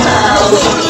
Tchau.